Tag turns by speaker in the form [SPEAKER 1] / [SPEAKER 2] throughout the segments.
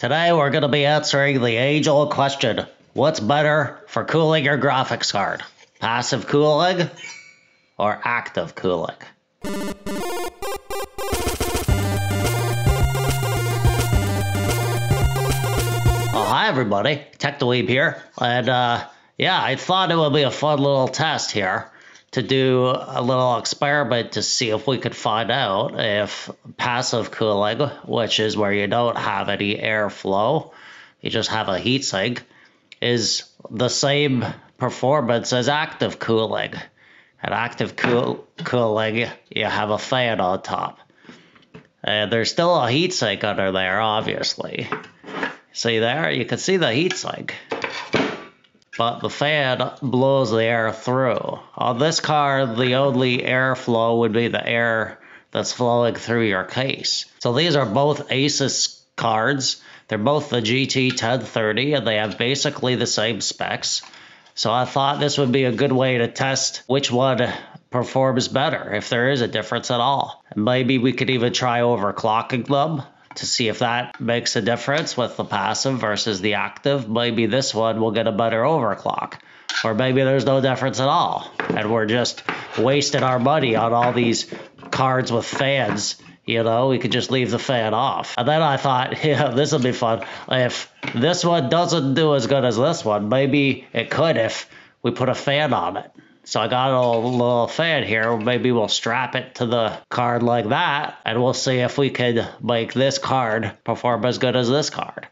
[SPEAKER 1] Today we're going to be answering the age old question What's better for cooling your graphics card? Passive cooling or active cooling? Oh, hi everybody, TechDweeb here. And uh, yeah, I thought it would be a fun little test here to do a little experiment to see if we could find out if passive cooling, which is where you don't have any airflow, you just have a heatsink, is the same performance as active cooling. And active cool- cooling, you have a fan on top. And there's still a heatsink under there, obviously. See there? You can see the heatsink but the fan blows the air through. On this car, the only airflow would be the air that's flowing through your case. So these are both Asus cards. They're both the GT 1030 and they have basically the same specs. So I thought this would be a good way to test which one performs better, if there is a difference at all. Maybe we could even try overclocking them to see if that makes a difference with the passive versus the active. Maybe this one will get a better overclock. Or maybe there's no difference at all. And we're just wasting our money on all these cards with fans. You know, we could just leave the fan off. And then I thought, yeah, this will be fun. If this one doesn't do as good as this one, maybe it could if we put a fan on it. So I got a little, fan here. Maybe we'll strap it to the card like that, and we'll see if we could make this card perform as good as this card.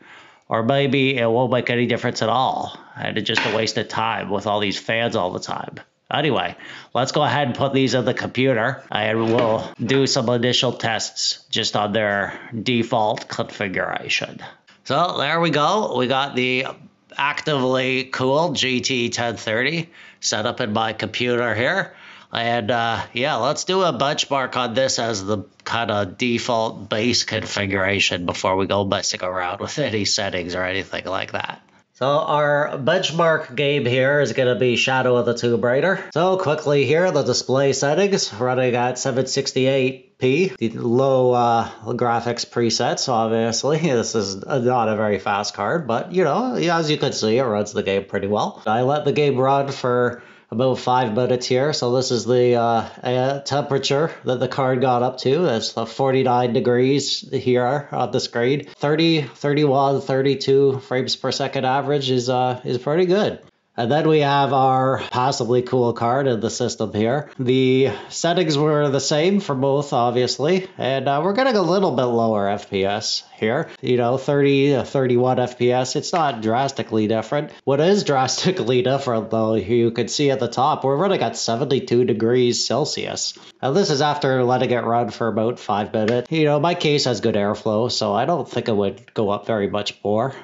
[SPEAKER 1] Or maybe it won't make any difference at all, and it's just a waste of time with all these fans all the time. Anyway, let's go ahead and put these in the computer and we'll do some initial tests just on their default configuration. So there we go. We got the actively cooled GT 1030 set up in my computer here. And uh, yeah, let's do a benchmark on this as the kind of default base configuration before we go messing around with any settings or anything like that. So our benchmark game here is going to be Shadow of the Tomb Raider. So quickly here, the display settings running at 768p. The low uh, graphics presets, obviously. This is not a very fast card, but you know, as you can see, it runs the game pretty well. I let the game run for about five minutes here. So this is the uh, temperature that the card got up to. That's 49 degrees here on the screen. 30, 31, 32 frames per second average is uh, is pretty good. And then we have our possibly cool card in the system here. The settings were the same for both, obviously, and uh, we're getting a little bit lower FPS here. You know, 30 31 FPS. It's not drastically different. What is drastically different, though, you can see at the top, we're running at 72 degrees Celsius. And this is after letting it run for about five minutes. You know, my case has good airflow, so I don't think it would go up very much more.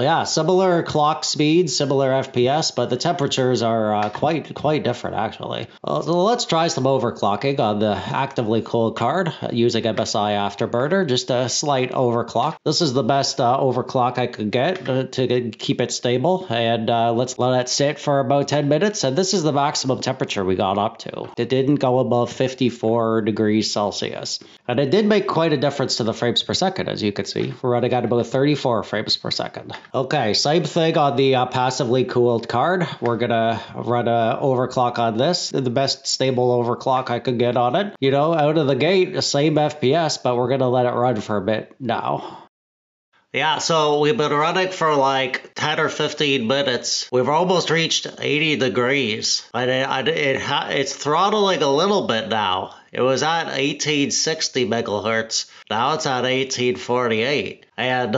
[SPEAKER 1] Yeah, similar clock speeds, similar FPS, but the temperatures are uh, quite quite different actually. Uh, so let's try some overclocking on the actively cooled card using MSI Afterburner. Just a slight overclock. This is the best uh, overclock I could get uh, to keep it stable, and uh, let's let it sit for about 10 minutes. And this is the maximum temperature we got up to. It didn't go above 54 degrees Celsius, and it did make quite a difference to the frames per second, as you can see. We're running at about 34 frames per second. Okay, same thing on the uh, passively cooled card. We're gonna run a overclock on this. The best stable overclock I could get on it. You know, out of the gate, same FPS, but we're gonna let it run for a bit now. Yeah, so we've been running for like 10 or 15 minutes. We've almost reached 80 degrees. And it, it, it's throttling a little bit now. It was at 1860 megahertz. Now it's at 1848. And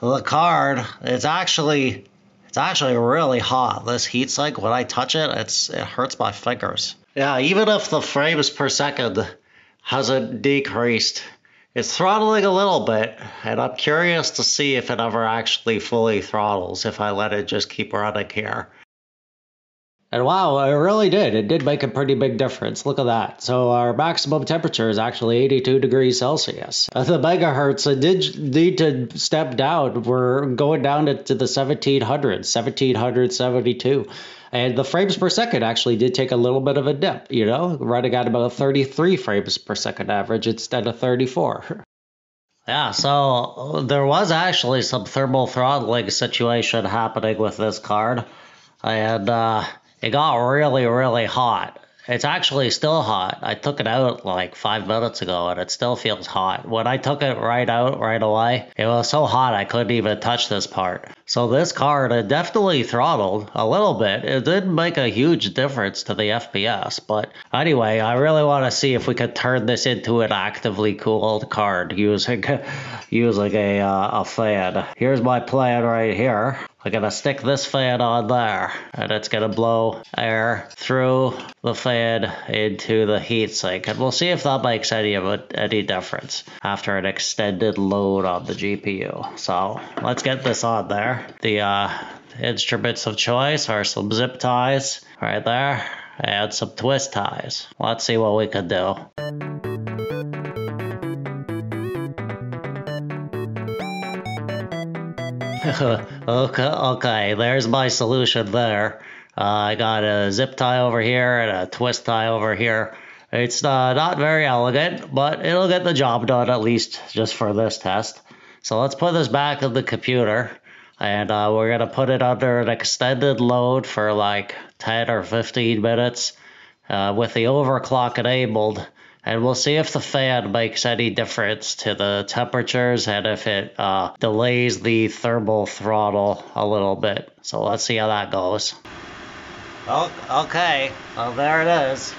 [SPEAKER 1] the card, it's actually it's actually really hot. This heatsink, when I touch it, it's it hurts my fingers. Yeah, even if the frames per second hasn't decreased, it's throttling a little bit, and I'm curious to see if it ever actually fully throttles if I let it just keep running here. And wow, it really did. It did make a pretty big difference. Look at that. So our maximum temperature is actually 82 degrees Celsius. The megahertz it did need to step down. We're going down to, to the 1700s, 1772. And the frames per second actually did take a little bit of a dip, you know, running at about 33 frames per second average instead of 34. Yeah, so there was actually some thermal throttling situation happening with this card, and uh, it got really, really hot. It's actually still hot. I took it out like five minutes ago and it still feels hot. When I took it right out right away, it was so hot I couldn't even touch this part. So this card, it definitely throttled a little bit. It didn't make a huge difference to the FPS, but anyway, I really want to see if we could turn this into an actively cooled card using using a uh, a fan. Here's my plan right here. I'm gonna stick this fan on there and it's gonna blow air through the fan into the heatsink and we'll see if that makes any of it any difference after an extended load on the GPU. So let's get this on there. The uh, instruments of choice are some zip ties right there and some twist ties. Let's see what we can do. okay, okay, there's my solution there. Uh, I got a zip tie over here and a twist tie over here. It's uh, not very elegant, but it'll get the job done at least just for this test. So let's put this back in the computer and uh, we're going to put it under an extended load for like 10 or 15 minutes uh, with the overclock enabled and we'll see if the fan makes any difference to the temperatures and if it uh, delays the thermal throttle a little bit. So let's see how that goes. Oh, okay, well there it is.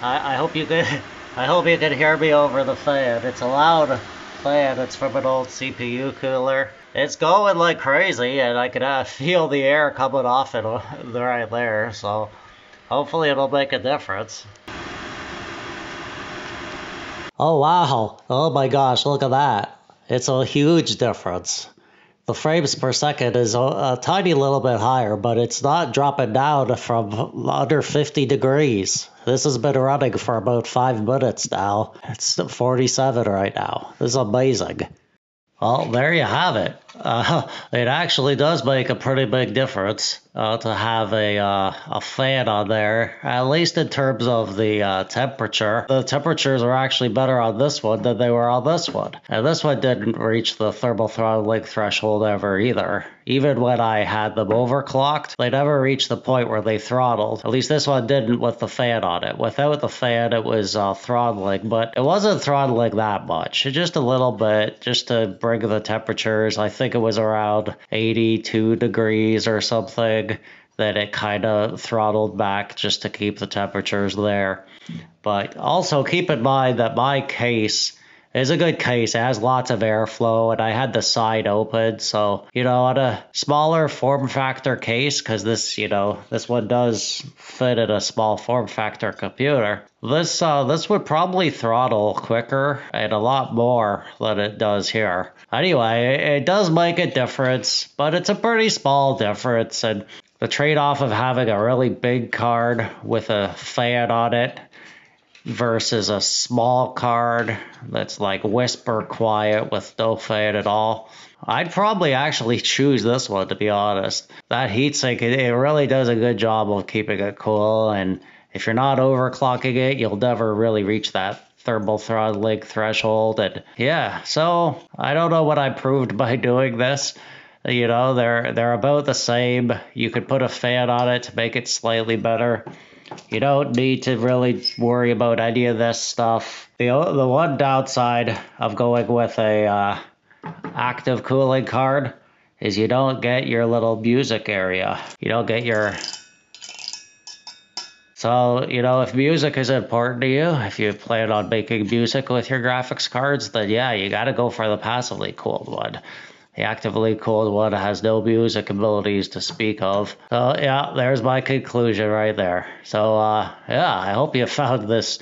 [SPEAKER 1] I, I hope you could I hope you can hear me over the fan. It's a loud fan. It's from an old CPU cooler. It's going like crazy, and I can uh, feel the air coming off it right there. So hopefully it'll make a difference. Oh wow, oh my gosh, look at that. It's a huge difference. The frames per second is a, a, tiny little bit higher, but it's not dropping down from under 50 degrees. This has been running for about five minutes now. It's 47 right now. This is amazing. Well, there you have it. Uh, it actually does make a pretty big difference uh, to have a uh, a fan on there, at least in terms of the uh, temperature. The temperatures are actually better on this one than they were on this one. And this one didn't reach the thermal throttling threshold ever either. Even when I had them overclocked, they never reached the point where they throttled. At least this one didn't with the fan on it. Without the fan, it was uh, throttling, but it wasn't throttling that much. Just a little bit, just to bring the temperatures. I think it was around 82 degrees or something that it kind of throttled back just to keep the temperatures there. But also keep in mind that my case is a good case. It has lots of airflow, and I had the side open. So, you know, on a smaller form factor case, because this, you know, this one does fit in a small form factor computer, this uh, this would probably throttle quicker and a lot more than it does here. Anyway, it does make a difference, but it's a pretty small difference. And the trade off of having a really big card with a fan on it versus a small card that's like whisper quiet with no fade at all. I'd probably actually choose this one to be honest. That heatsink, it, it really does a good job of keeping it cool, and if you're not overclocking it, you'll never really reach that thermal throttling threshold. And yeah, so I don't know what I proved by doing this. You know, they're they're about the same. You could put a fan on it to make it slightly better. You don't need to really worry about any of this stuff. The the one downside of going with a uh, active cooling card is you don't get your little music area. You don't get your so, you know, if music is important to you, if you plan on making music with your graphics cards, then yeah, you got to go for the passively cooled one. The actively cooled one has no music abilities to speak of. So yeah, there's my conclusion right there. So uh, yeah, I hope you found this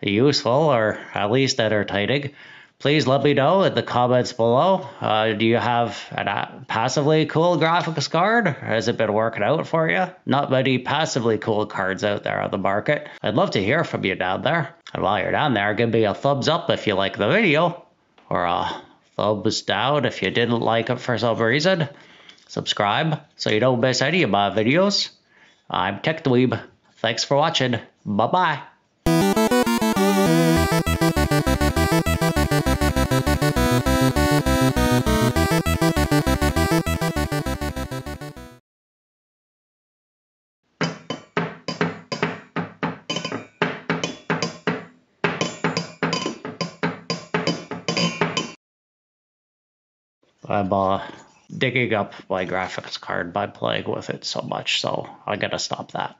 [SPEAKER 1] useful or at least entertaining. Please let me know in the comments below. Uh, do you have a passively cool graphics card? Has it been working out for you? Not many passively cool cards out there on the market. I'd love to hear from you down there. And while you're down there, give me a thumbs up if you like the video, or a thumbs down if you didn't like it for some reason. Subscribe so you don't miss any of my videos. I'm Tech Dweeb. Thanks for watching. Bye bye I'm uh, digging up my graphics card by playing with it so much, so I gotta stop that.